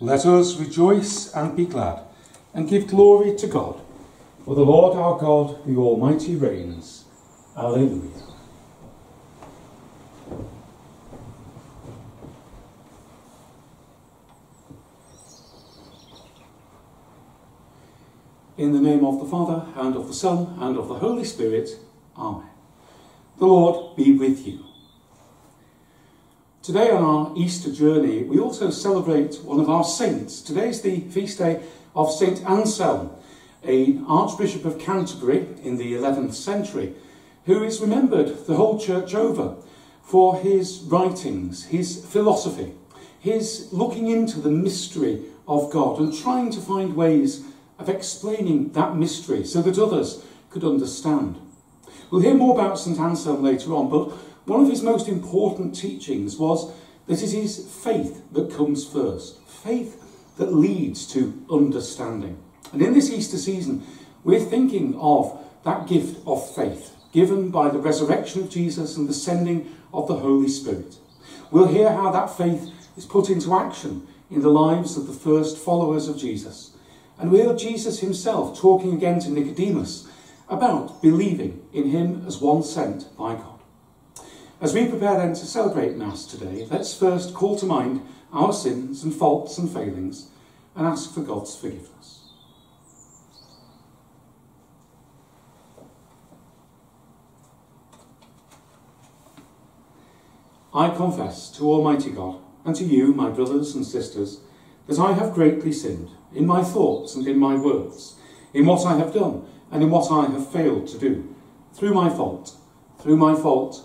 Let us rejoice and be glad, and give glory to God. For the Lord our God, the Almighty, reigns. Alleluia. In the name of the Father, and of the Son, and of the Holy Spirit. Amen. The Lord be with you. Today on our Easter journey, we also celebrate one of our saints. Today is the feast day of St. Anselm, an Archbishop of Canterbury in the 11th century, who is remembered the whole church over for his writings, his philosophy, his looking into the mystery of God and trying to find ways of explaining that mystery so that others could understand. We'll hear more about St Anselm later on, but one of his most important teachings was that it is faith that comes first, faith that leads to understanding. And in this Easter season, we're thinking of that gift of faith given by the resurrection of Jesus and the sending of the Holy Spirit. We'll hear how that faith is put into action in the lives of the first followers of Jesus and we hear Jesus himself talking again to Nicodemus about believing in him as one sent by God. As we prepare then to celebrate Mass today, let's first call to mind our sins and faults and failings and ask for God's forgiveness. I confess to Almighty God and to you, my brothers and sisters, that I have greatly sinned in my thoughts and in my words, in what I have done and in what I have failed to do, through my fault, through my fault,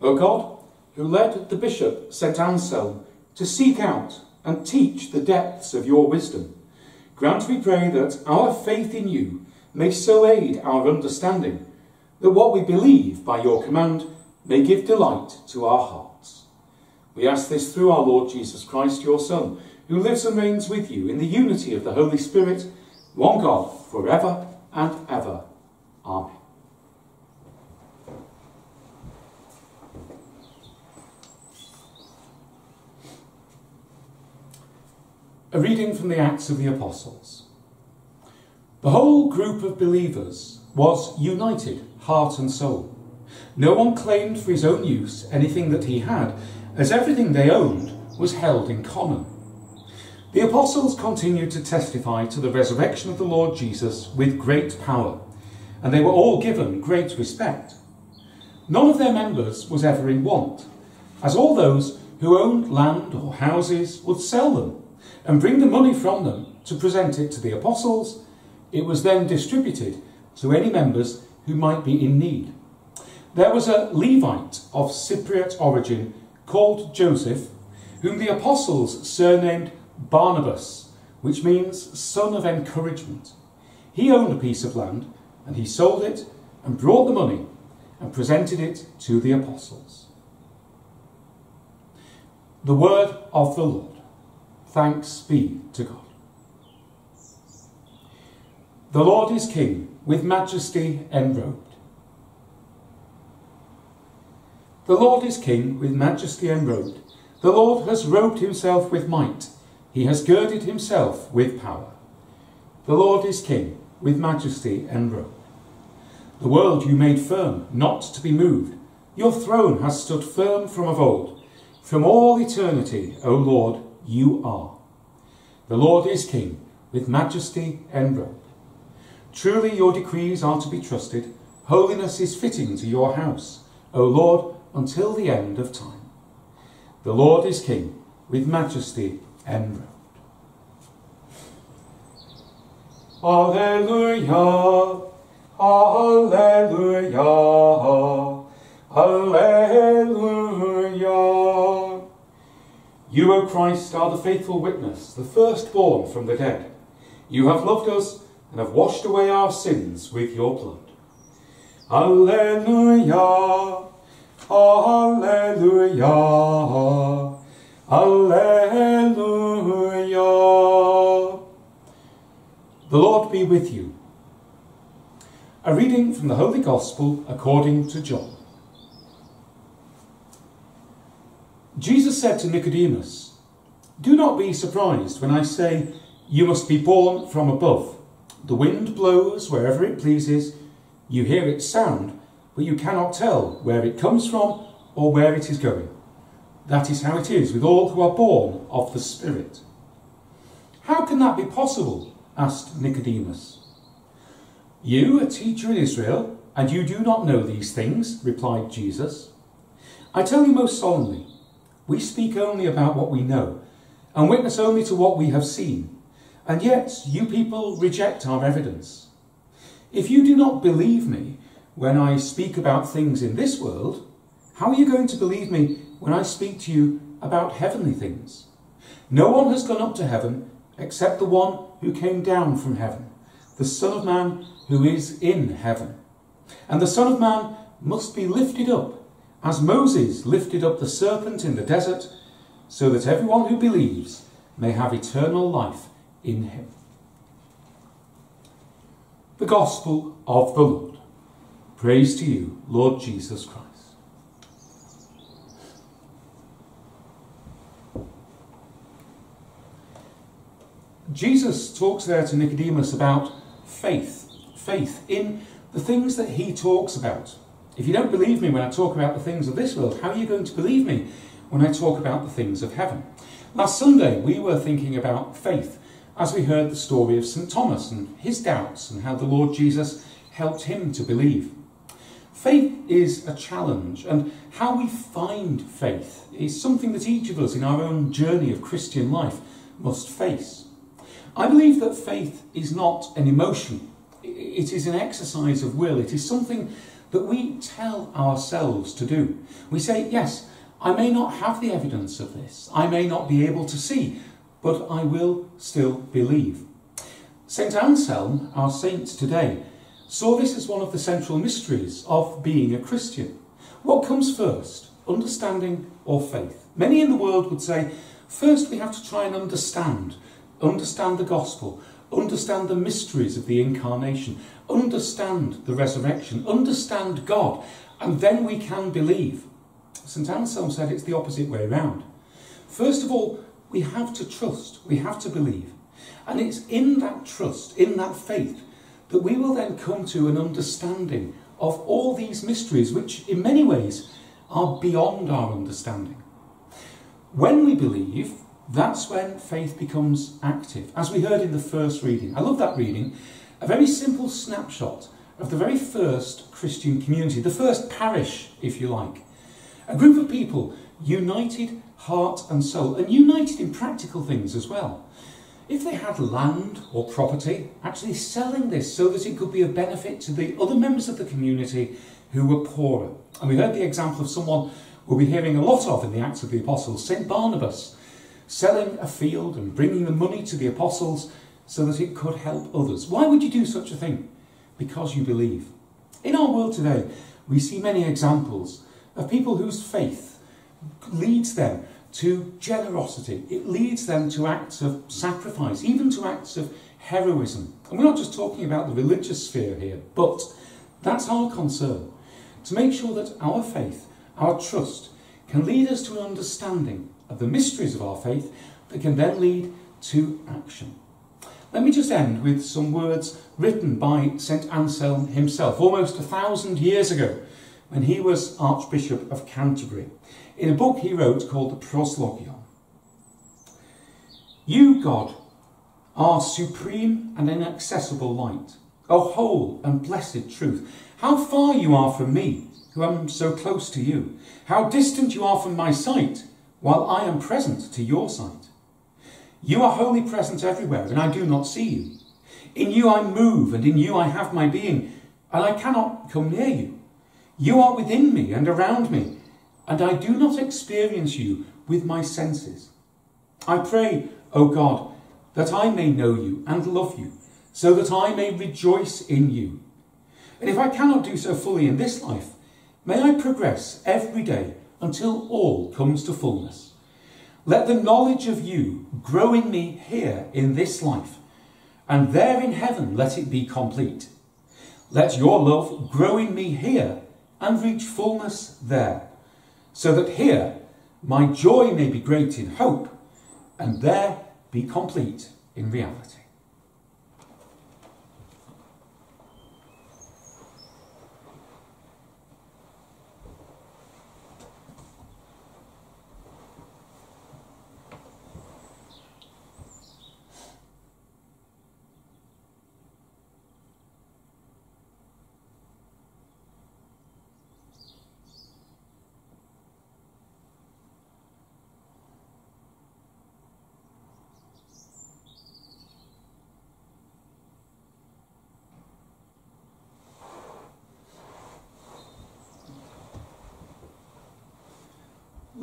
O God, who led the bishop St Anselm to seek out and teach the depths of your wisdom, grant, we pray, that our faith in you may so aid our understanding that what we believe by your command may give delight to our hearts. We ask this through our Lord Jesus Christ, your Son, who lives and reigns with you in the unity of the Holy Spirit, one God, for ever and ever. Amen. A reading from the Acts of the Apostles. The whole group of believers was united, heart and soul. No one claimed for his own use anything that he had as everything they owned was held in common. The apostles continued to testify to the resurrection of the Lord Jesus with great power, and they were all given great respect. None of their members was ever in want, as all those who owned land or houses would sell them and bring the money from them to present it to the apostles. It was then distributed to any members who might be in need. There was a Levite of Cypriot origin called Joseph, whom the apostles surnamed Barnabas, which means son of encouragement. He owned a piece of land, and he sold it and brought the money and presented it to the apostles. The word of the Lord. Thanks be to God. The Lord is King, with majesty enrobed. The Lord is King, with majesty enrobed. The Lord has robed himself with might. He has girded himself with power. The Lord is King, with majesty enrobed. The world you made firm, not to be moved. Your throne has stood firm from of old. From all eternity, O Lord, you are. The Lord is King, with majesty enrobed. Truly your decrees are to be trusted. Holiness is fitting to your house. O Lord, until the end of time. The Lord is King, with majesty. Alleluia, Alleluia, Alleluia. Alleluia. You, O Christ, are the faithful witness, the firstborn from the dead. You have loved us and have washed away our sins with your blood. Alleluia. Alleluia. Alleluia. The Lord be with you. A reading from the Holy Gospel according to John. Jesus said to Nicodemus, Do not be surprised when I say, You must be born from above. The wind blows wherever it pleases, you hear its sound, but you cannot tell where it comes from or where it is going. That is how it is with all who are born of the Spirit. How can that be possible? asked Nicodemus. You, a teacher in Israel, and you do not know these things, replied Jesus. I tell you most solemnly, we speak only about what we know, and witness only to what we have seen, and yet you people reject our evidence. If you do not believe me when I speak about things in this world, how are you going to believe me when I speak to you about heavenly things? No one has gone up to heaven except the one who came down from heaven, the Son of Man who is in heaven. And the Son of Man must be lifted up, as Moses lifted up the serpent in the desert, so that everyone who believes may have eternal life in him. The Gospel of the Lord. Praise to you, Lord Jesus Christ. Jesus talks there to Nicodemus about faith, faith in the things that he talks about. If you don't believe me when I talk about the things of this world, how are you going to believe me when I talk about the things of heaven? Last Sunday, we were thinking about faith as we heard the story of St. Thomas and his doubts and how the Lord Jesus helped him to believe. Faith is a challenge, and how we find faith is something that each of us in our own journey of Christian life must face. I believe that faith is not an emotion, it is an exercise of will, it is something that we tell ourselves to do. We say, Yes, I may not have the evidence of this, I may not be able to see, but I will still believe. St. Anselm, our saint today, saw this as one of the central mysteries of being a Christian. What comes first, understanding or faith? Many in the world would say, first we have to try and understand understand the gospel, understand the mysteries of the incarnation, understand the resurrection, understand God, and then we can believe. St. Anselm said it's the opposite way around. First of all, we have to trust, we have to believe. And it's in that trust, in that faith, that we will then come to an understanding of all these mysteries, which in many ways are beyond our understanding. When we believe, that's when faith becomes active. As we heard in the first reading, I love that reading, a very simple snapshot of the very first Christian community, the first parish, if you like. A group of people united heart and soul, and united in practical things as well. If they had land or property, actually selling this so that it could be of benefit to the other members of the community who were poorer. And we heard the example of someone we'll be hearing a lot of in the Acts of the Apostles, St. Barnabas, selling a field and bringing the money to the apostles so that it could help others. Why would you do such a thing? Because you believe. In our world today, we see many examples of people whose faith leads them to generosity. It leads them to acts of sacrifice, even to acts of heroism. And we're not just talking about the religious sphere here, but that's our concern. To make sure that our faith, our trust, can lead us to an understanding of the mysteries of our faith that can then lead to action. Let me just end with some words written by St. Anselm himself almost a thousand years ago when he was Archbishop of Canterbury in a book he wrote called the Proslogion. You, God, are supreme and inaccessible light, a whole and blessed truth. How far you are from me, who am so close to you. How distant you are from my sight, while I am present to your sight. You are wholly present everywhere, and I do not see you. In you I move, and in you I have my being, and I cannot come near you. You are within me and around me, and I do not experience you with my senses. I pray, O God, that I may know you and love you, so that I may rejoice in you. And if I cannot do so fully in this life, may I progress every day until all comes to fullness. Let the knowledge of you grow in me here in this life, and there in heaven let it be complete. Let your love grow in me here and reach fullness there, so that here my joy may be great in hope, and there be complete in reality.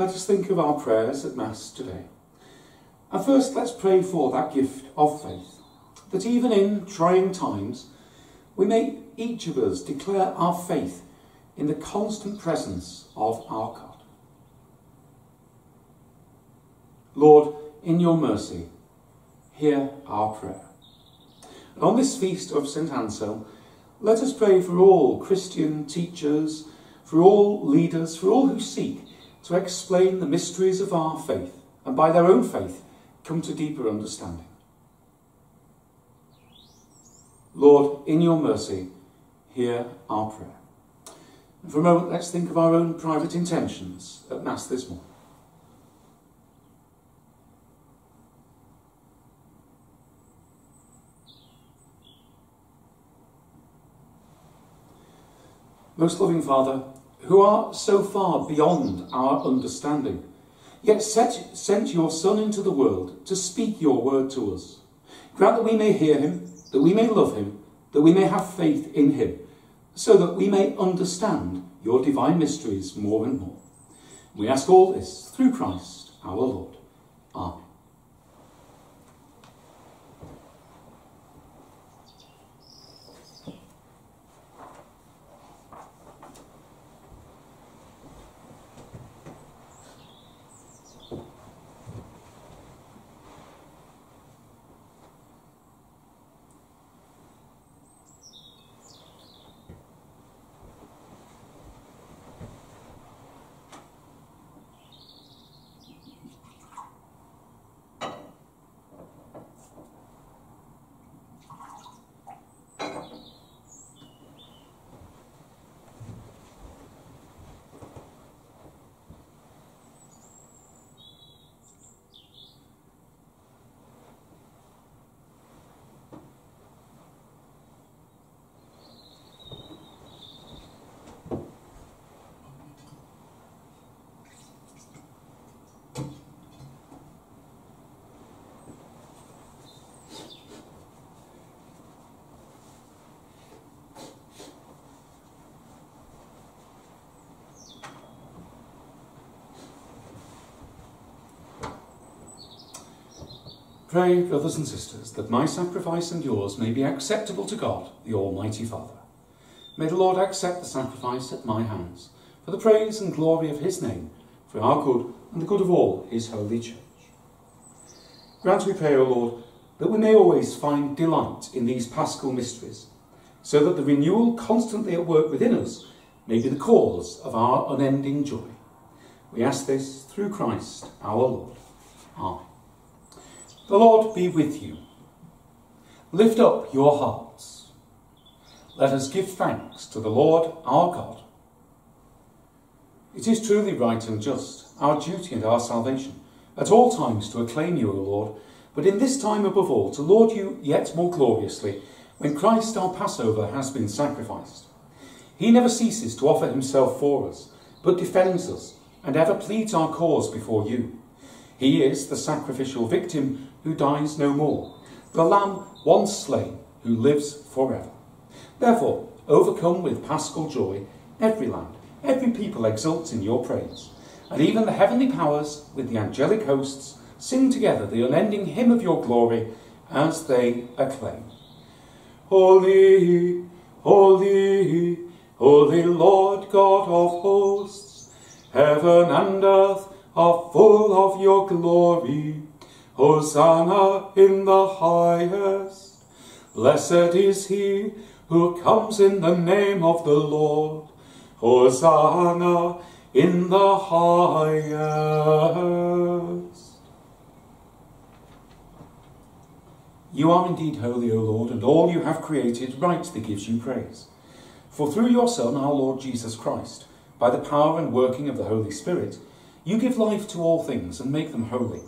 Let us think of our prayers at Mass today. And first, let's pray for that gift of faith, that even in trying times, we may each of us declare our faith in the constant presence of our God. Lord, in your mercy, hear our prayer. And on this feast of St. Anselm, let us pray for all Christian teachers, for all leaders, for all who seek to explain the mysteries of our faith and by their own faith come to deeper understanding. Lord, in your mercy, hear our prayer. And for a moment, let's think of our own private intentions at Mass this morning. Most loving Father, who are so far beyond our understanding, yet set, sent your Son into the world to speak your word to us. Grant that we may hear him, that we may love him, that we may have faith in him, so that we may understand your divine mysteries more and more. We ask all this through Christ our Lord. Amen. Pray, brothers and sisters, that my sacrifice and yours may be acceptable to God, the Almighty Father. May the Lord accept the sacrifice at my hands, for the praise and glory of his name, for our good and the good of all his holy church. Grant, we pray, O Lord, that we may always find delight in these paschal mysteries, so that the renewal constantly at work within us may be the cause of our unending joy. We ask this through Christ our Lord. Amen. The Lord be with you. Lift up your hearts. Let us give thanks to the Lord our God. It is truly right and just, our duty and our salvation, at all times to acclaim you, O Lord, but in this time above all to laud you yet more gloriously, when Christ our Passover has been sacrificed. He never ceases to offer himself for us, but defends us, and ever pleads our cause before you. He is the sacrificial victim who dies no more, the Lamb once slain who lives forever. Therefore, overcome with paschal joy, every land, every people exults in your praise, and even the heavenly powers with the angelic hosts sing together the unending hymn of your glory as they acclaim. Holy, holy, holy Lord God of hosts, heaven and earth are full of your glory. Hosanna in the highest. Blessed is he who comes in the name of the Lord. Hosanna in the highest. You are indeed holy, O Lord, and all you have created rightly gives you praise. For through your Son, our Lord Jesus Christ, by the power and working of the Holy Spirit, you give life to all things and make them holy.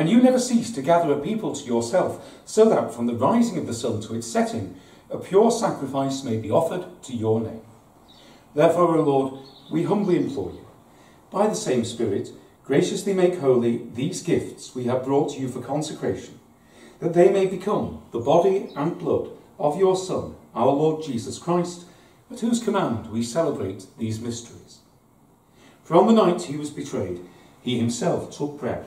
And you never cease to gather a people to yourself, so that from the rising of the sun to its setting, a pure sacrifice may be offered to your name. Therefore, O Lord, we humbly implore you, by the same Spirit, graciously make holy these gifts we have brought to you for consecration, that they may become the body and blood of your Son, our Lord Jesus Christ, at whose command we celebrate these mysteries. From the night he was betrayed, he himself took bread,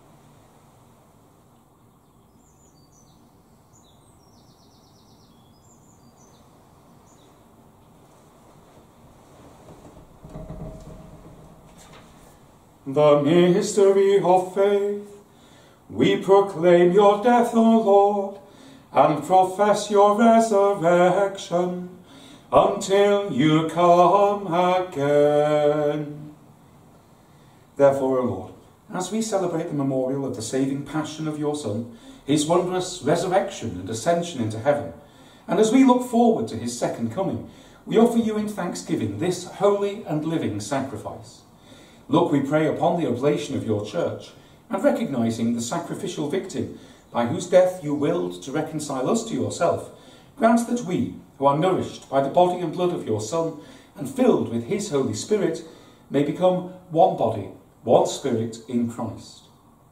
The mystery of faith. We proclaim your death, O Lord, and profess your resurrection until you come again. Therefore, O Lord, as we celebrate the memorial of the saving passion of your Son, his wondrous resurrection and ascension into heaven, and as we look forward to his second coming, we offer you in thanksgiving this holy and living sacrifice. Look, we pray upon the oblation of your church, and recognizing the sacrificial victim by whose death you willed to reconcile us to yourself, grant that we, who are nourished by the body and blood of your Son, and filled with his Holy Spirit, may become one body, one spirit in Christ.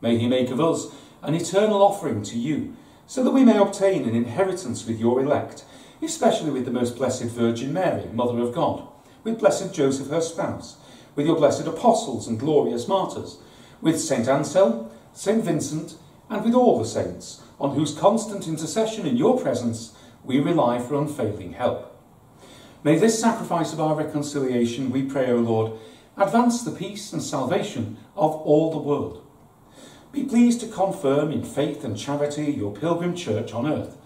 May he make of us an eternal offering to you, so that we may obtain an inheritance with your elect, especially with the most blessed Virgin Mary, Mother of God, with blessed Joseph her spouse, with your blessed apostles and glorious martyrs, with St. Anselm, St. Vincent, and with all the saints, on whose constant intercession in your presence we rely for unfailing help. May this sacrifice of our reconciliation, we pray, O Lord, advance the peace and salvation of all the world. Be pleased to confirm in faith and charity your pilgrim church on earth,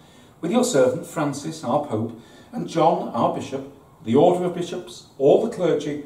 with your servant Francis, our Pope, and John, our Bishop, the order of bishops, all the clergy,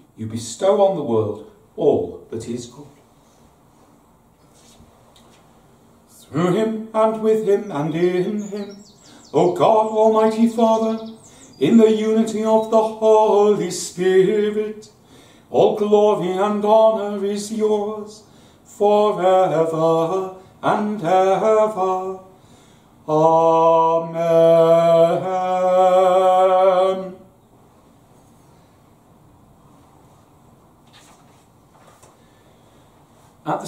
you bestow on the world all that is good. Through him and with him and in him, O God, Almighty Father, in the unity of the Holy Spirit, all glory and honour is yours forever and ever. Amen. At the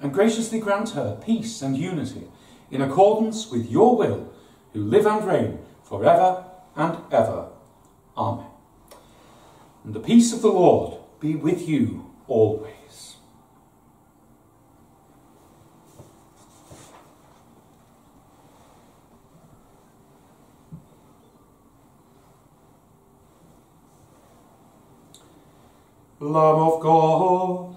and graciously grant her peace and unity in accordance with your will, who live and reign for ever and ever. Amen. And the peace of the Lord be with you always. Lamb of God,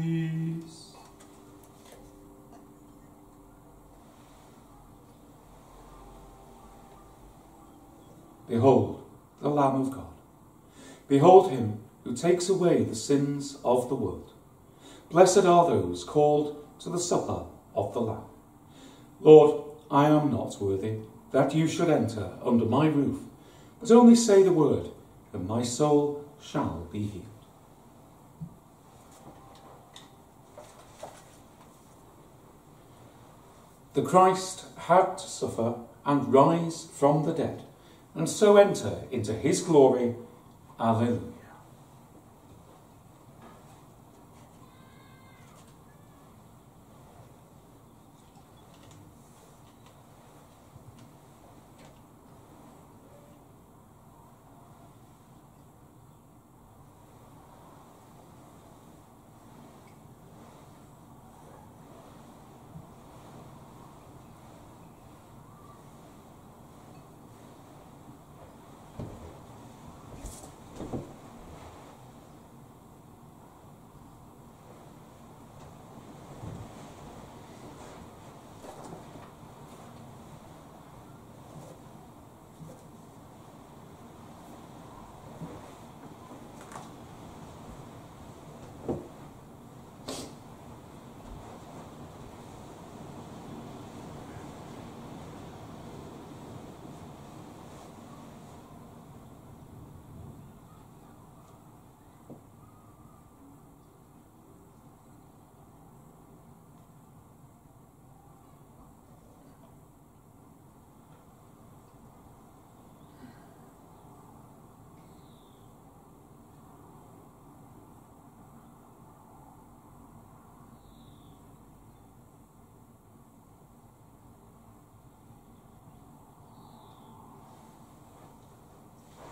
Behold the Lamb of God. Behold him who takes away the sins of the world. Blessed are those called to the supper of the Lamb. Lord, I am not worthy that you should enter under my roof, but only say the word, and my soul shall be healed. The Christ had to suffer and rise from the dead, and so enter into his glory. Alleluia.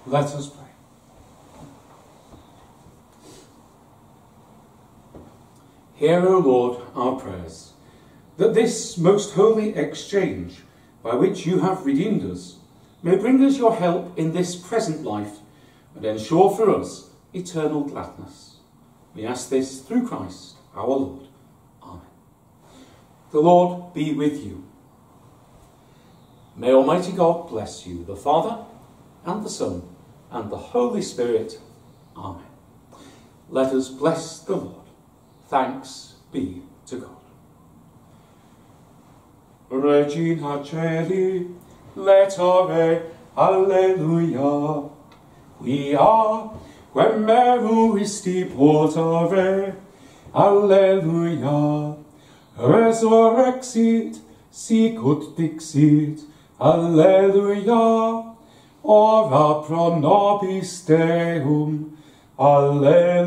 Let us pray. Hear, O Lord, our prayers, that this most holy exchange by which you have redeemed us may bring us your help in this present life and ensure for us eternal gladness. We ask this through Christ our Lord. Amen. The Lord be with you. May Almighty God bless you, the Father, and the Son, and the Holy Spirit. Amen. Let us bless the Lord. Thanks be to God. Regina Caeli, laetare, Alleluia. We are when meruisti portare, Alleluia. resurrexit, sicut dixit, Alleluia, ora pro nobis Deum. Alleluia.